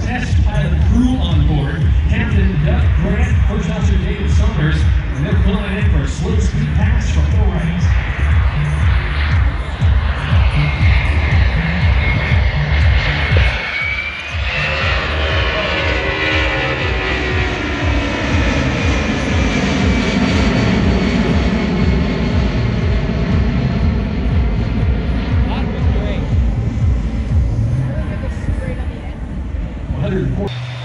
Test pilot crew on board, Captain Duck Grant, First Officer David Somers, and they're pulling in for a slow speed pass from del